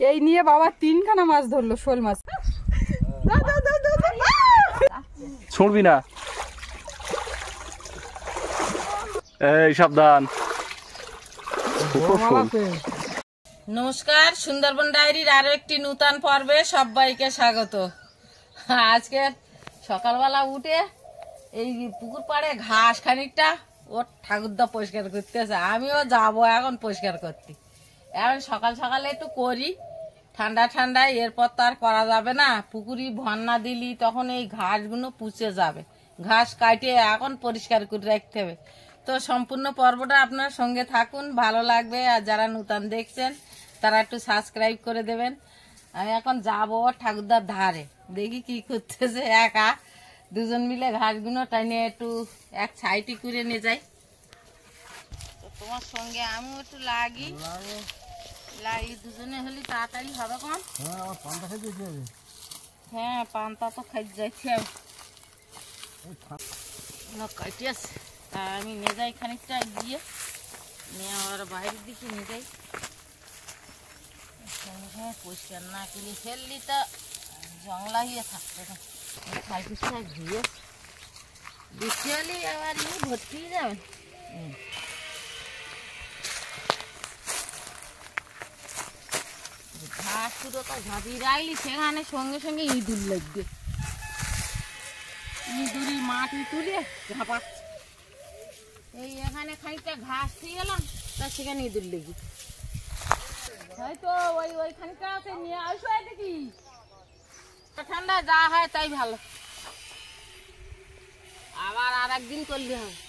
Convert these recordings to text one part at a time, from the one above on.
এই নিয়ে বাবা তিনখানা মাছ ধরলো শোল মাছ। ছুঁড়বি না। এই সাবধান। নমস্কার সুন্দরবন ডায়েরির আরও একটি নূতন পর্বে সবাইকে স্বাগত। আজকে সকালবেলা উঠে এই পুকুর পাড়ে ঘাস খানিকটা ওর ঠাকুরদা পরিষ্কার করতেছে। আমিও যাব এখন পরিষ্কার করতে। এখন সকাল সকালে একটু করি। ঠান্ডা ঠান্ডায় এরপর তো আর করা যাবে না। পুকুরি ভন্না দিলি, তখন এই ঘাসগুলো পুচে যাবে। ঘাস কাটিয়ে এখন পরিষ্কার করে রাখতে হবে। তো সম্পূর্ণ পর্বটা আপনার সঙ্গে থাকুন, ভালো লাগবে। আর যারা নূতন দেখছেন, তারা একটু সাবস্ক্রাইব করে দেবেন। আমি এখন যাব ঠাকুরদার ধারে। দেখি কি করতেছে একা। দুজন মিলে ঘাসগুলো টাইনে একটু, এক সাইডে করে নিয়ে যাই। তোমার সঙ্গে আমিও একটু লাগি। লাগি দুজনে হলে তাড়াতাড়ি হবে কম। হ্যাঁ পান্তা তো খাই যাচ্ছি আমি না কাটিয়াছে তা আমি নিয়ে যাই খানিকটা গিয়ে। নিয়ে আবার বাইরের দিকে নিয়ে যাই। হ্যাঁ পরিষ্কার না করে ফেললি তো জংলা হয়ে থাকবে না খাইপিসটা ধুয়ে বৃষ্টি হলে আবার ইয়ে ভর্তি হয়ে যাবে। হুম। ঘাস তো রাখলি সেখানে সঙ্গে সঙ্গে ইঁদুর মাটি তুলে এই এখানে খানিকটা ঘাস দিয়ে তা সেখানে ইঁদুর লেগে। হয়তো ওই ঠান্ডা যা হয় তাই ভালো। আবার আর একদিন করলে হবে।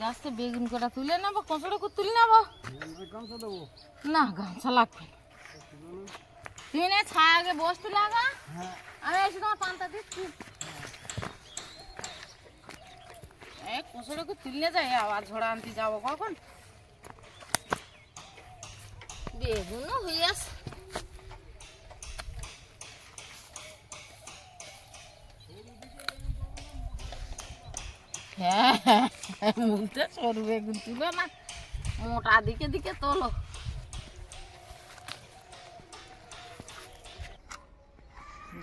গাছটা বেগুন কটা তুলে নেব কচড়া করে তুলে নেব। না, গামছা লাগবে। তুই না ছায়াকে বসতে লাগা। আমি এসে তোমার দিচ্ছি। এই কচড়া করে তুলে যাই, আবার ঝোড়া যাব কখন? বেগুনও হয়ে আছে। হ্যাঁ। মুখটা সরু বেগুন তুলো না। মোটা দিকে দিকে তোলো।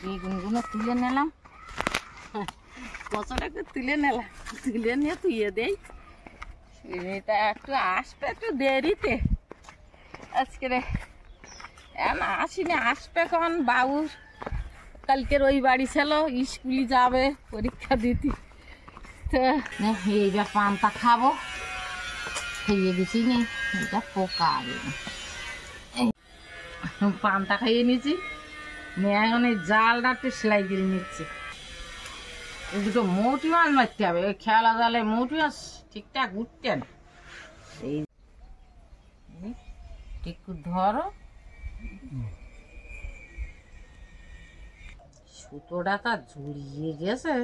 বেগুনগুলো তুলে নিলাম। কচটাকে তুলে নিলাম। তুলে নিয়ে তুইয়ে দেই। এটা একটু আসবে একটু দেরিতে। আজকে আসিনি, আসবে কখন বাবুর। কালকের ওই বাড়ি ছিল স্কুলে যাবে পরীক্ষা দিতে। পান্তা খাব খাইয়ে দিছি এটা পোকা পান্তা খাইয়ে নিয়েছি নিয়ে এখন এই জালটা একটু সেলাই করে নিচ্ছি দুটো মোটি মাছ মারতে হবে ওই খেলা জালে মোটি মাছ ঠিকঠাক উঠতে না এই, একটু ধরো সুতোটা তা জড়িয়ে গেছে।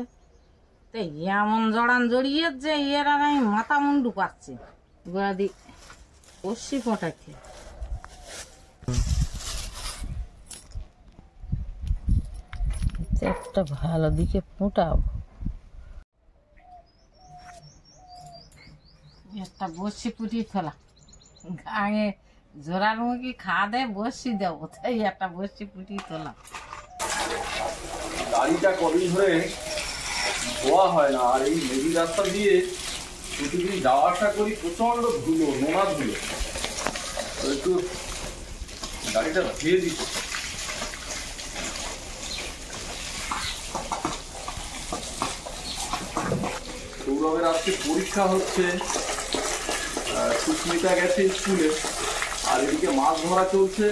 তো এমন জড়ান জড়িয়ে যে এর আমি মাথা মুন্ডু পাচ্ছি। গোড়া দি কষি ফোটাচ্ছে একটা ভালো দিকে ফুটাবো। একটা বসি পুটি ফেলা। গাঙে জোড়ার মুখে খা দেয় বসি দেবো, তাই একটা বসি পুটি তোলা। গাড়িটা ধরে ধোয়া হয় না। আর এই নদী রাস্তা দিয়ে প্রতিদিন যাওয়া আসা করি প্রচণ্ড ধুলো, নোনা ধুলো। একটু গাড়িটা ধুয়ে দিচ্ছি সৌরভের আজকে পরীক্ষা হচ্ছে। সুস্মিতা গেছে স্কুলে। আর এদিকে মাছ ধরা চলছে।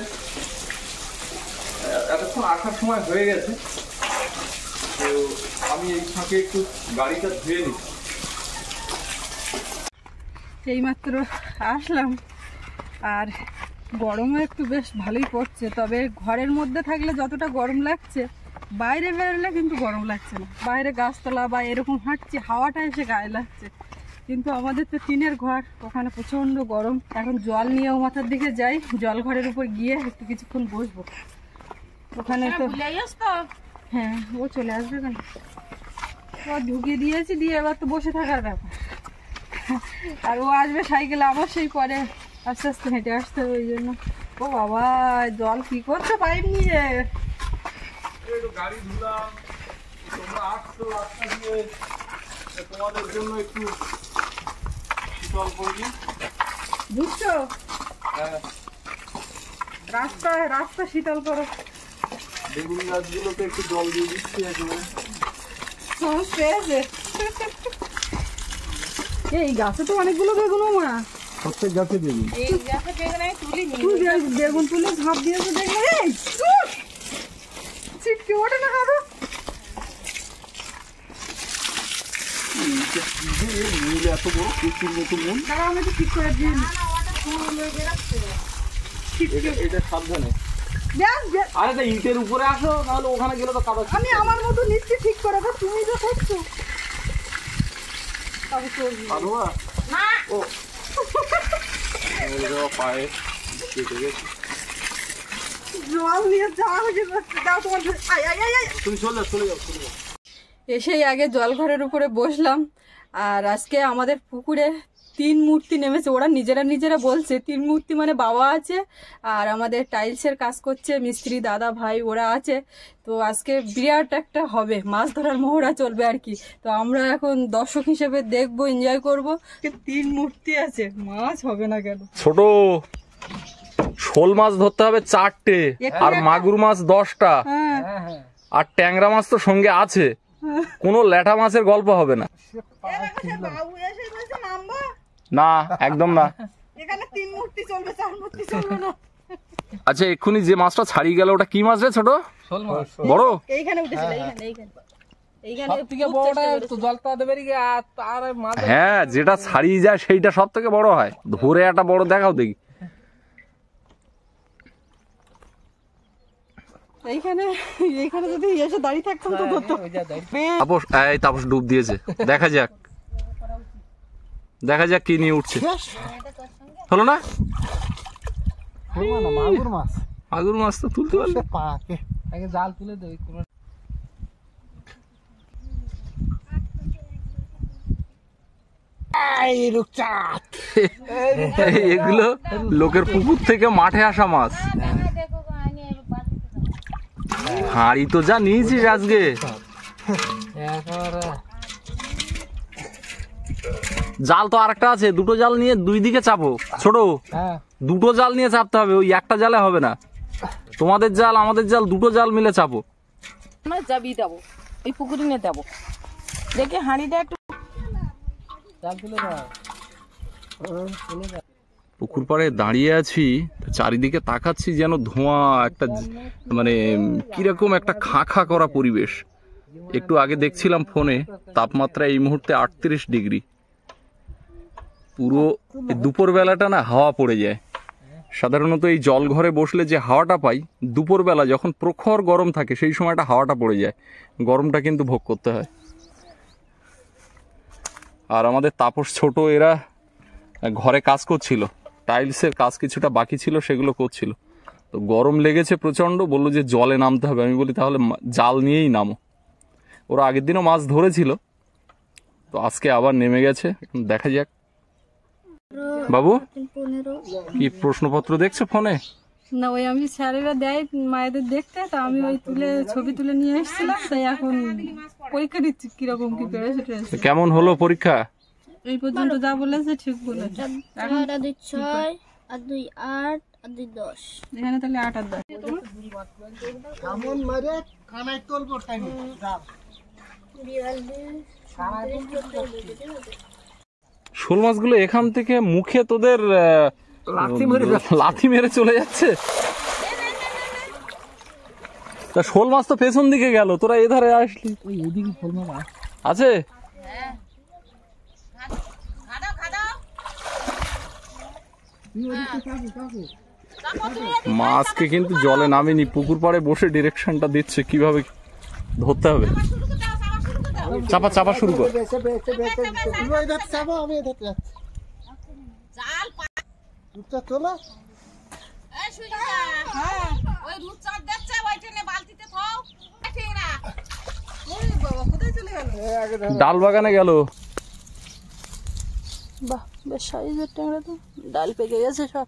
এতক্ষণ আসার সময় হয়ে গেছে। আমি এই ফাঁকে একটু গাড়িটা ধুয়ে নিই। এইমাত্র আসলাম। আর গরমও একটু বেশ ভালোই পড়ছে তবে ঘরের মধ্যে থাকলে যতটা গরম লাগছে বাইরে বেরোলে কিন্তু গরম লাগছে না। বাইরে গাছতলা বা এরকম হাঁটছি হাওয়াটা এসে গায়ে লাগছে। কিন্তু আমাদের তো টিনের ঘর ওখানে প্রচণ্ড গরম। এখন জল নিয়েও মাথার দিকে যাই জল ঘরের উপর গিয়ে একটু কিছুক্ষণ বসবো। ওখানে তো তো? হ্যাঁ ও চলে আসবে কেন? এবার ঢুকিয়ে দিয়েছি দিয়ে এবার তো বসে থাকার ব্যাপার। আর ও আসবে সাইকেলে আবার সেই পরে আস্তে আস্তে হেঁটে আসতে হবে ওই জন্য। ও বাবা জল কি করছে পাইপ নিয়ে? তোমাদের জন্য একটু শীতল করি বুঝছ? হ্যাঁ। রাস্তা রাস্তা শীতল করো। বেগুন গাছগুলোতে একটু জল দিয়ে দিচ্ছি একেবারে। পেয়েছে। এই গাছে তো অনেকগুলো বেগুনও মা। প্রত্যেক গাছে বেগুন। এই গাছে বেগুন আমি তুই বেগুন তুলে ঝাঁপ দিয়েছে দেখলে এই ছিটকে ওঠে না কারও এত বড় প্রচুর মতো মন দাঁড়া আমি তো ঠিক করে দিই। এটা এটা সাবধানে। আরে তা ইটের উপরে আসো তাহলে ওখানে গেলে তো কাদা আমি আমার মতো নিচ্ছি ঠিক করে তো তুমি তো করছ তবে না ও। পায়ে কেটে গেছে জল নিয়ে যাওয়া হয়ে যাচ্ছে দাও তোমার আয় আয় আয় আয়। তুমি চলে যাও চলে যাও চলে যাও। এসেই আগে জলঘরের উপরে বসলাম আর আজকে আমাদের পুকুরে তিন মূর্তি নেমেছে। ওরা নিজেরা নিজেরা বলছে তিন মূর্তি মানে বাবা আছে আর আমাদের টাইলসের কাজ করছে মিস্ত্রি দাদা ভাই ওরা আছে। তো আজকে বিরাট একটা হবে মাছ ধরার মহড়া চলবে আর কি। তো আমরা এখন দর্শক হিসেবে দেখব এনজয় করব তিন মূর্তি আছে মাছ হবে না কেন? ছোট শোল মাছ ধরতে হবে চারটে আর মাগুর মাছ দশটা। হ্যাঁ। আর ট্যাংরা মাছ তো সঙ্গে আছে। কোনো ল্যাঠা মাছের গল্প হবে না। না একদম না। এখানে তিন মূর্তি চলবে চার মূর্তি চলবে না। আচ্ছা এক্ষুনি যে মাছটা ছাড়িয়ে গেল ওটা কি মাছ রে ছোট? বড়? এইখানে উঠেছিল এইখানে মাছ হ্যাঁ যেটা ছাড়িয়ে যায় সেইটা সব থেকে বড় হয়। ধরে একটা বড় দেখাও দেখি। এইখানে এইখানে যদি এসে দাঁড়িয়ে থাকতাম তো ধরতো। ওই যা দেখ তাপস এই তাপস ডুব দিয়েছে। দেখা যাক। দেখা যাক কি নিয়ে উঠছে। হলো না? মাগুর মাছ মাগুর মাছ তো তুলতে পারলে। পাকে আগে জাল তুলে দে এগুলো লোকের পুকুর থেকে মাঠে আসা মাছ। হাঁড়ি তো যা নিয়েছিস আজকে। জাল তো আরেকটা আছে দুটো জাল নিয়ে দুই দিকে চাপো। ছোট হ্যাঁ। দুটো জাল নিয়ে চাপতে হবে ওই একটা জালে হবে না। তোমাদের জাল আমাদের জাল দুটো জাল মিলে চাপো। যাবি দেবো এই পুকুরে নিয়ে দেবো। দেখে হাঁড়িটা একটু পুকুর পাড়ে দাঁড়িয়ে আছি চারিদিকে তাকাচ্ছি যেন ধোঁয়া একটা মানে কীরকম একটা খা খা করা পরিবেশ। একটু আগে দেখছিলাম ফোনে তাপমাত্রা এই মুহূর্তে আটত্রিশ ডিগ্রি। পুরো দুপুর বেলাটা না হাওয়া পড়ে যায়। সাধারণত এই জল ঘরে বসলে যে হাওয়াটা পাই দুপুরবেলা যখন প্রখর গরম থাকে সেই সময়টা হাওয়াটা পড়ে যায়। গরমটা কিন্তু ভোগ করতে হয়। আর আমাদের তাপস ছোট এরা ঘরে কাজ করছিল। টাইলসের কাজ কিছুটা বাকি ছিল সেগুলো করছিল। তো গরম লেগেছে প্রচণ্ড বলল যে জলে নামতে হবে। আমি বলি তাহলে জাল নিয়েই নামো। ওরা আগের দিনও মাছ ধরেছিল। তো আজকে আবার নেমে গেছে। দেখা যাক বাবু? কি প্রশ্নপত্র দেখছ ফোনে? না ওই আমি স্যারেরা দেয় মায়েদের দেখতে তা আমি ওই তুলে ছবি তুলে নিয়ে এসেছিলাম তাই এখন পরীক্ষা দিচ্ছি কীরকম কি পেরেছে কেমন হলো পরীক্ষা? এই পর্যন্ত যা বলেছে ঠিক বলেছে। এখন দুই ছয় আর দুই আট আর দুই দশ। এখানে তাহলে আট আর দশ। কেমন মারে খানায় তুলবো টাইম। জাল শোল মাছগুলো এখান থেকে মুখে তোদের লাথি মেরে চলে যাচ্ছে। তা শোল মাছ তো পেছন দিকে গেল তোরা এধারে আসলি। আছে? মাছকে কিন্তু জলে নামেনি পুকুর পাড়ে বসে ডিরেকশনটা দিচ্ছে কীভাবে ধরতে হবে? চাপা চাপা শুরু কর। ডাল বাগানে গেল। বাহ বেশ সাইজের ট্যাংরা তো। ডাল পেকে গেছে সব।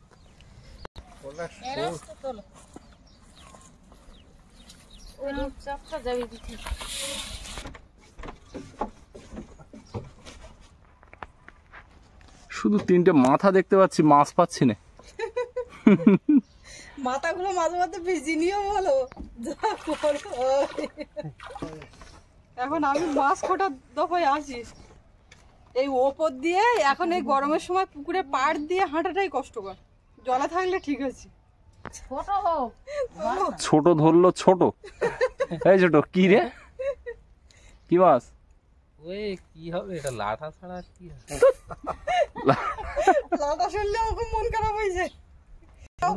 ওই রূপচাঁদটা যাবি দিতে শুধু তিনটে মাথা দেখতে পাচ্ছি মাছ পাচ্ছি না। মাথাগুলো মাঝে মাঝে ভিজি নিয়েও বলো। যা করো। এখন আমি মাছ খোটার দফায় আসি। এই ওপর দিয়ে এখন এই গরমের সময় পুকুরে পাড় দিয়ে হাঁটাটাই কষ্টকর। জলে থাকলে ঠিক আছে। ছোট। ছোট ধরলো ছোট। এই ছোট কি রে? কি মাছ? ওই কি হবে? এটা লাঠা ছাড়া কি হবে? শুনলে ওকে মন খারাপ হয়েছে।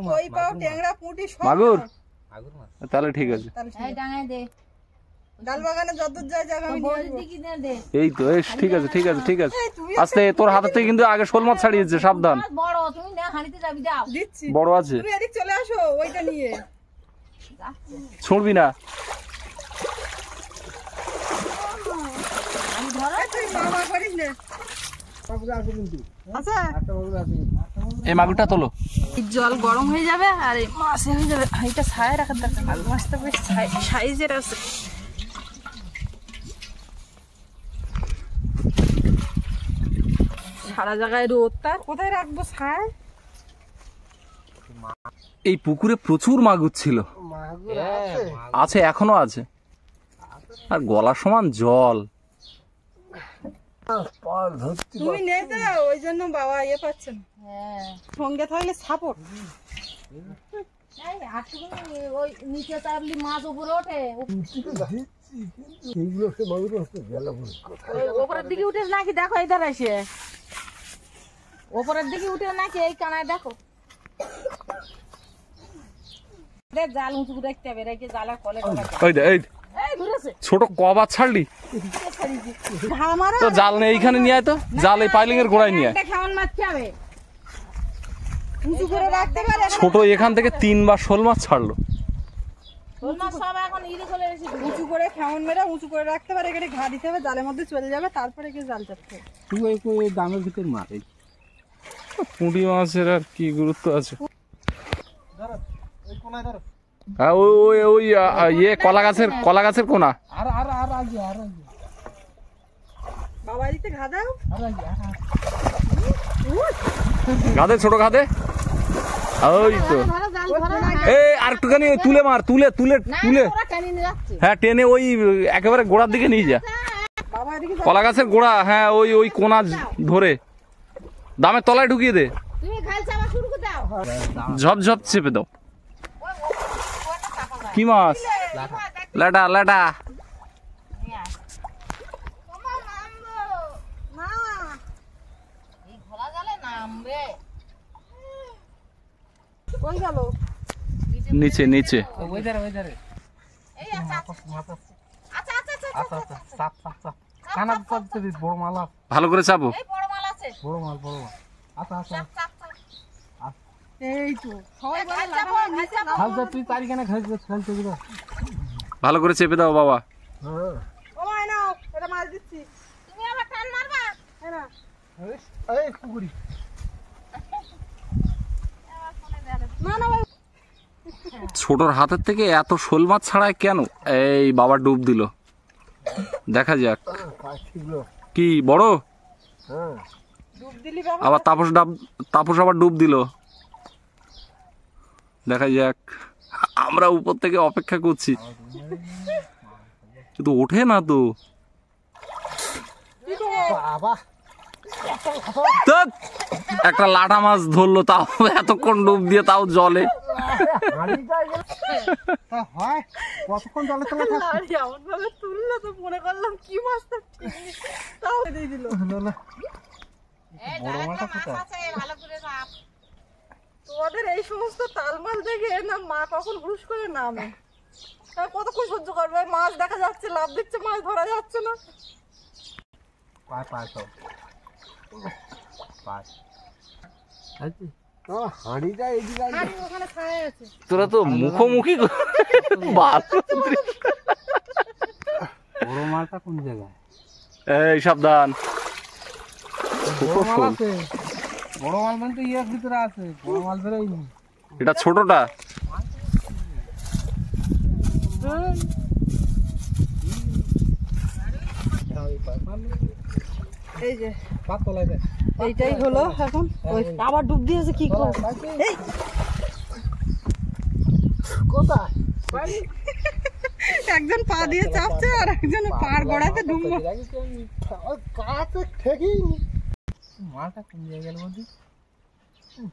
কই পাও ট্যাংরা পুঁটি সব মাগুর? মাগুর মাছ তাহলে ঠিক আছে। এই ডাঙায় দে। ডাল বাগানে যতদূর যায় এই তো ঠিক আছে ঠিক আছে ঠিক আছে। আস্তে তোর হাতে থেকে কিন্তু আগে শোল মাছ ছাড়িয়েছে সাবধান। বড় তুমি না হাঁড়িতে যাবি যাও। দিচ্ছি। বড় আছে। তুমি চলে আসো ওইটা নিয়ে। ছুঁড়বি না। এই আচ্ছা মাগুরটা তোলো। জল গরম হয়ে যাবে আর এই মাছ হয়ে যাবে। এটা ছায় রাখার দরকার মাছ মাছটা বেশ সাইজের আছে। সারা জায়গায় রোদ। তার কোথায় রাখব ছায় এই পুকুরে প্রচুর মাগুর ছিল। মাগুর হ্যাঁ, আছে এখনও আছে। আর গলা সমান জল। তুমি নেই তো ওই জন্য বাবা ইয়ে পাচ্ছে না। হ্যাঁ। সঙ্গে থাকলে সাপোর্ট ওপরের দিকে উঠে নাকি দেখো এই ধারে এসে ওপরের দিকে উঠে নাকি এই কানায় দেখো। জাল উঁচু দেখতে হবে রেখে জালের কলে এই ছোট কবার ছাড়লি। তো জাল নেই এইখানে নিয়ে আয় তো। জাল এই পাইলিং এর গোড়ায় নিয়ে ছোট এখান থেকে তিনবার শোল মাছ ছাড়লো। শোল মাছ সব এখন ইরি চলে এসেছে। উঁচু করে খেমন মেরে উঁচু করে রাখতে পারে এখানে ঘা দিতে হবে জালের মধ্যে চলে যাবে তারপরে গিয়ে জাল চাপতে তুই ওই ওই দামের ভিতর মার পুঁটি মাছের আর কি গুরুত্ব আছে? হ্যাঁ ওই ওই ইয়ে কলা গাছের কলা গাছের কোনা? আর আর আর আর গাদে ছোট গাদে ওই তো। এই আর একটুখানি ওই তুলে মার তুলে তুলে তুলে। হ্যাঁ টেনে ওই একেবারে গোড়ার দিকে নিয়ে যা। কলা গাছের গোড়া হ্যাঁ ওই ওই কোনা ধরে। দামের তলায় ঢুকিয়ে দে। তুমি ঘাল চাপা শুরু করে দাও। ঝপ ঝপ চেপে দাও। কি মাছ? লেটা লেটা না এই ঘোলা জালে নামবে কই গেল নিচে নিচে ওই ধারে ওই ধারে এই আচ্ছা আচ্ছা আচ্ছা আচ্ছা আচ্ছা আচ্ছা আচ্ছা চাপ চাপ চাপ কানা চাপ দিবি বড় মাল আছে, ভালো করে চাপো এই বড় মাল আছে বড় মাল বড় মাল আচ্ছা আচ্ছা এই তো সবাই বলে তুই খেলতে দিবা ভালো করে চেপে দাও বাবা হ্যাঁ ও নাও এটা মাছ দিচ্ছি তুমি আবার টান মারবা না এই পুকুরি না না ভাই ছোটর হাতের থেকে এত শোল মাছ ছাড়ায় কেন? এই বাবা ডুব দিল। দেখা যাক। কি, বড়? আবার তাপস ডাব, তাপস আবার ডুব দিল। দেখা যাক। আমরা উপর থেকে অপেক্ষা করছি। কিন্তু ওঠে না তো। বাবা। একটা লাটা মাছ ধরলো তাও এতক্ষণ ডুব দিয়ে তাও জলে। তোমাদের এই সমস্ত তালমাল দেখে না মা কখন হুস করে নামে? কতক্ষণ সহ্য করবে? মাছ দেখা যাচ্ছে লাভ দিচ্ছে মাছ ধরা যাচ্ছে না। পায় পায় সব। তোরা তো মুখোমুখি বড় মালটা কোন জায়গায় এই সাবধান বড় মাল মানে তো ইয়ের ভিতরে আছে বড় মাল বেরোয়নি এটা ছোটটা এই যে এইটাই হলো এখন। ওই আবার ডুব দিয়েছে কি করে এই! কোথায়? একজন পা দিয়ে চাপছে আর একজন পার গড়াতে ডুব মার- ওই কাছে ঠেকেই মালটা কোন বলছি।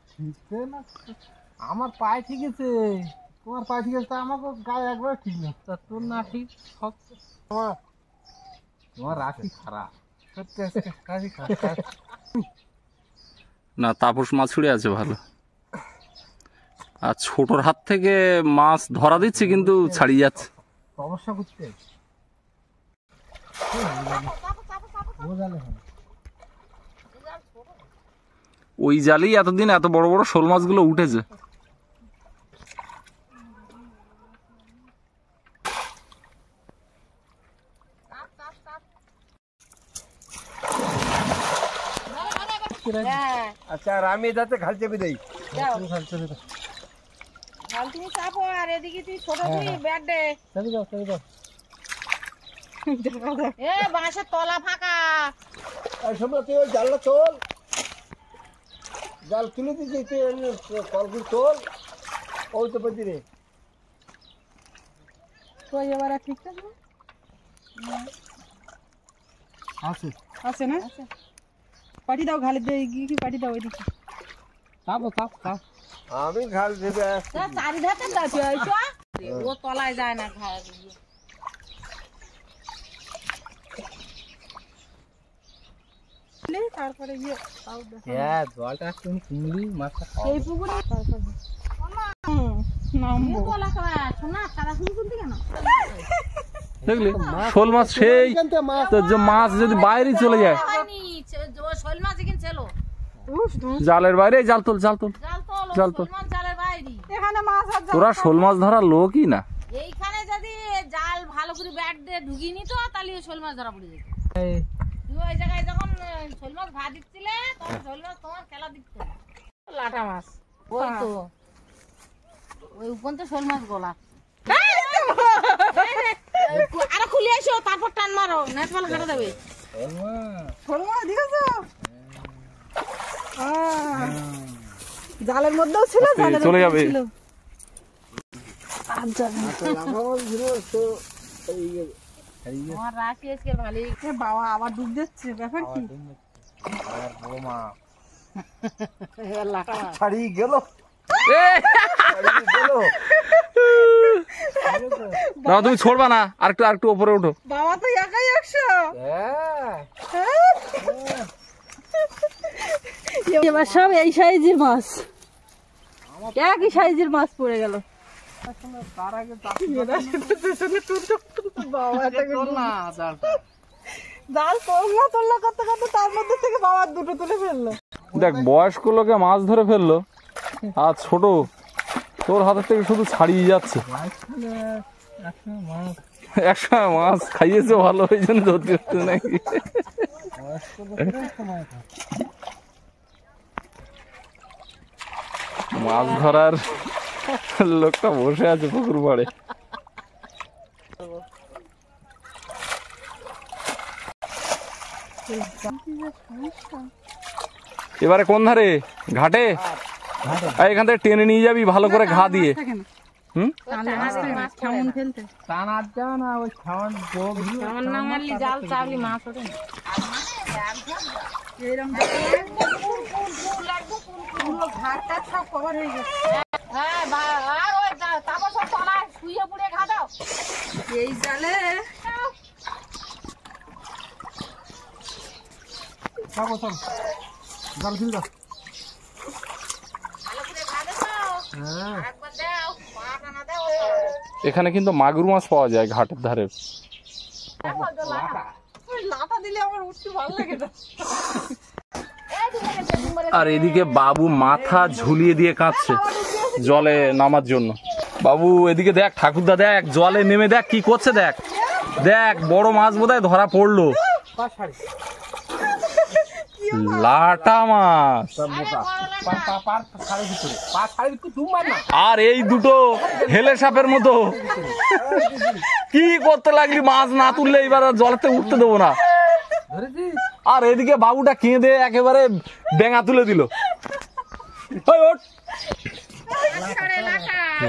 ঠিকছে না। আমার পায়ে ঠিক আছে তোমার পায়ে ঠিক আছে তা আমাকে গায়ে একবার ঠিক না তোর না ঠিক সব আমার তোমার রাশি খারাপ। না তাপস মাছ ছুড়ে আছে ভালো। আর ছোটর হাত থেকে মাছ ধরা দিচ্ছে কিন্তু ছাড়িয়ে যাচ্ছে। করতে। ওই জালেই এতদিন এত বড় বড় শোল মাছগুলো উঠেছে। আচ্ছা আর আমি যাতে খাল চেপে দেই। ভালো তুমি চাপো আর এদিকে তুই ছোট তুই ব্যাট দে। চলে যাও চলে যাও। এ বাঁশের তলা ফাঁকা। আর সময় তুই ওই জালটা তোল। জাল তুলে তুই কলগুলো তোল। ওই তো পেতে রে। এবার আর ঠিকঠাক আছে। আছে না? পাঠিয়ে দাও ঘালে কি পাঠিয়ে দাও ওইদিকে আমি ঘাল যাচ্ছে ওইসো ও তলায় যায় না তারপরে হ্যাঁ জলটা কুমলি মাছটা এই পুকুরে দেখলি? শোল মাছ সেই মাছ যদি বাইরে চলে যায় হয়নি ছে- ও শোল মাছ এখানে ছিল উফ, উফ। জালের বাইরে জাল তোল জাল তোল। জাল তো জাল তো। মাছ জালের বাইরে। এখানে মাছ আর তোরা শোল মাছ ধরার লোকই না। এইখানে যদি জাল ভালো করে ব্যাট দিয়ে ঢুকিয়ে নিত তাহলে শোল মাছ ধরা পড়ে যেত। তুমি ওই জায়গায় যখন শোল মাছ ভা দিচ্ছিলে তখন শোল মাছ তোমার খেলা দিচ্ছ লাটা মাছ। ওই তো। ওই উপন শোল মাছ গলা। আরে খুলে এসো তারপর টান মারো নেট বল কেটে দেবে। শোল মাছ জালের মধ্যেও ছিল জালের চলে যাবে। আর যাবে আমার রাশি আজকে ভালোই। বাবা আবার ডুব দিচ্ছে ব্যাপার কি? গেল। তুমি ছড়বা না। আর একটু আর একটু ওপরে ওঠো বাবা তো একাই একশো হ্যাঁ এবার সব এই সাইজের মাছ। একই সাইজের মাছ পড়ে গেল। দেখ বয়স্ক লোকে মাছ ধরে ফেলল আর ছোট তোর হাতের থেকে শুধু ছাড়িয়ে যাচ্ছে। একসময় মাছ খাইয়েছে ভালো ওই জন্য ধরতে নাকি? মাছ ধরার লোকটা বসে আছে পুকুর পাড়ে। এবারে কোন ধারে? ঘাটে? এখান থেকে টেনে নিয়ে যাবি ভালো করে ঘা দিয়ে। হুম? পুরো ঘাটটা সব কভার হয়ে গেছে। হ্যাঁ আর ওই তারপর সব তলায় শুয়ে পুড়ে ঘা দাও। এই জালে থাকো জাল দেছো হ্যাঁ। দাও এখানে কিন্তু মাগুর মাছ পাওয়া যায় ঘাটের ধারে। লাটা দিলে আমার উঠতে ভালো লাগে না। আর এদিকে বাবু মাথা ঝুলিয়ে দিয়ে কাঁদছে, জলে নামার জন্য। বাবু, এদিকে দেখ, ঠাকুরদা দেখ, জলে নেমে দেখ, কি করছে দেখ। দেখ, বড় মাছ বোধহয় ধরা পড়ল। লাটা মাছ। আর এই দুটো হেলে সাপের মতো। কি করতে লাগলি মাছ না তুললে এবার জলেতে উঠতে দেবো না। আর এদিকে বাবুটা কেঁদে একেবারে বেঙা তুলে দিল।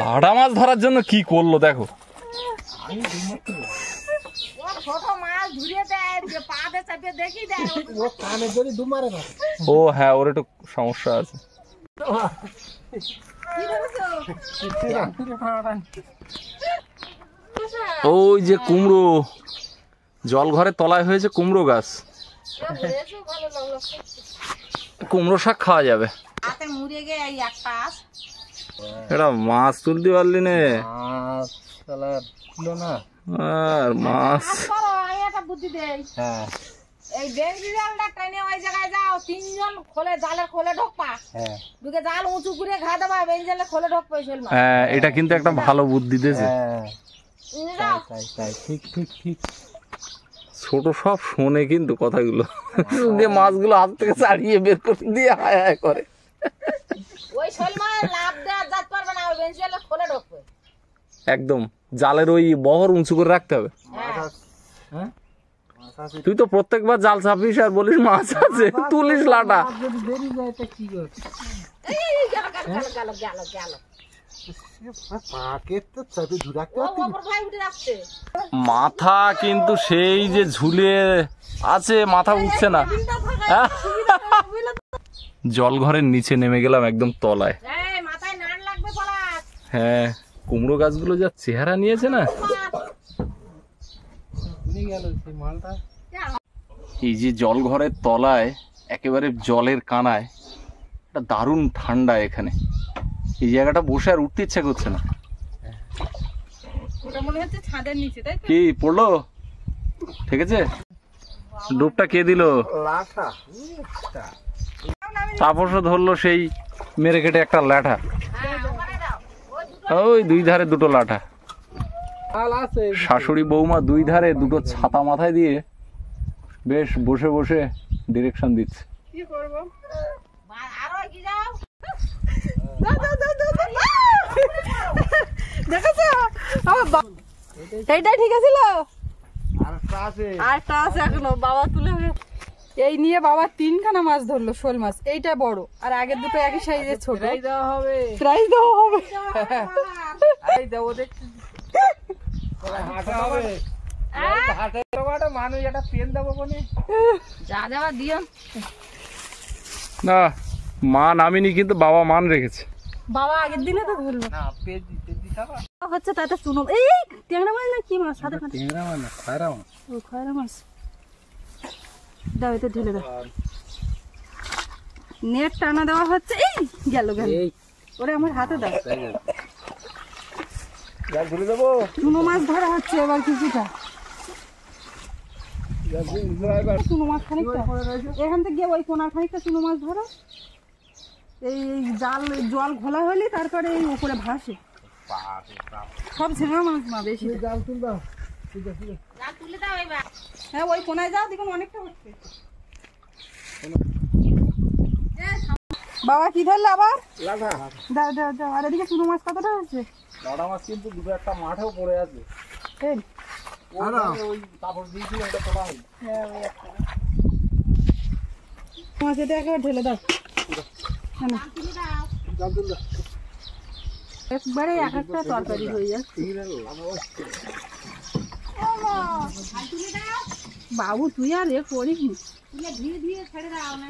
লাটা মাছ ধরার জন্য কি করল দেখো। ও হ্যাঁ ওর একটু সমস্যা আছে। ওই যে কুমড়ো জল ঘরে তলায় হয়েছে কুমড়ো গাছ। কুমড়ো শাক খাওয়া যাবে। এটা মাছ তুলতে পারলি নে। আর মাছ। বুদ্ধি হ্যাঁ। এই বেঙ্গি জালটা টেনে ওই জায়গায় যাও তিনজন খোলে জালের খোলে ঢোকপা। হ্যাঁ। দুকে জাল উঁচু করে দেবা জালে খোলে ঢোকপা হ্যাঁ এটা কিন্তু একটা ভালো বুদ্ধি দিয়েছে। হ্যাঁ। ঠিক ঠিক ঠিক। ছোট সব শোনে কিন্তু কথাগুলো। দিয়ে মাছগুলো হাত থেকে ছাড়িয়ে বের করে দিয়ে হায় হায় করে। একদম জালের ওই বহর উঁচু করে রাখতে হবে। হ্যাঁ? তুই তো প্রত্যেকবার জাল ছাপিস আর বলিস মাছ আছে তুলিস লাটা। মাথা কিন্তু সেই যে ঝুলে আছে, মাথা উঠছে না? জল ঘরের নিচে নেমে গেলাম একদম তলায়। হ্যাঁ কুমড়ো গাছগুলো যা চেহারা নিয়েছে না। এই যে জল ঘরের তলায়, একেবারে জলের কানায় দারুণ ঠান্ডা এখানে। এই জায়গাটা বসে আর উঠতে ইচ্ছা করছে না। ওটা মনে হচ্ছে ছাদের নিচে তাই তো? কি পড়ল? ঠিক আছে ডুবটা কে দিল? তাপসও ধরলো সেই মেরে কেটে একটা লাঠা। ওই দুই ধারে দুটো লাঠা। শাশুড়ি বৌমা দুই ধারে দুটো ছাতা মাথায় দিয়ে বেশ বসে বসে ডিরেকশন দিচ্ছে। কি করব আরও কি যাও দাও, দাও, দাও, দাও, দাও। দেখেছ? ঠিক আছিল? আরেকটা আছে। এখনও। বাবা তুলে এই নিয়ে বাবা তিনখানা মাছ ধরলো শোল মাছ। এইটা বড় আর আগের দুটো একই সাইজের ছোট। এই দেওয়া হবে। প্রাইস দেওয়া হবে। এই দেবো দেখছি। হাঁটা হবে। হাটে মানুষ একটা পেন দেবো কোনে যা যাওয়া দিও। না। মা নামিনি কিন্তু বাবা মান রেখেছে। বাবা আগের দিনে তো ধরলো না পেজ দিতে দিতে হবে হচ্ছে তাতে চুনো এই ট্যাংরা মাছ না কি মাছ? সাথে সাথে টেংরা মানে খায়রা মানে ও খয়রা মাছ। দাও এতে ঢেলে দাও। নেট টানা দেওয়া হচ্ছে। এই গেল গেল। এই। ওরে আমার হাতে দাও। যা ঘুরে দেবো। চুনো মাছ ধরা হচ্ছে এবার কিছুটা। চুনো মাছ খানিকটা। এখান থেকে গিয়ে ওই কোনার খানিকটা চুনো মাছ ধরো। এই জাল জল ঘোলা হলে তারপরে এই উপরে ভাসে। সব ঝিঙা মাছ না বেশি জাল তুলবা যা তুলে দাও এবার। হ্যাঁ ওই কোনায় যাও দেখুন অনেকটা হচ্ছে। বাবা কি ধরলে আবার? দাও দাও দাও আর এদিকে চুনো মাছ কতটা হচ্ছে লাঠা মাছ কিন্তু দুটো একটা মাঠেও পড়ে আছে। হ্যাঁ মাছ এটা একেবারে ঢেলে দাও। হ্যাঁ না। জাল তুলবা একবারে এক একটা তরকারি হয়ে যাচ্ছে বাবু তুই আর এ করিস নি তুলে ধীরে ধীরে ছেড়ে দাও না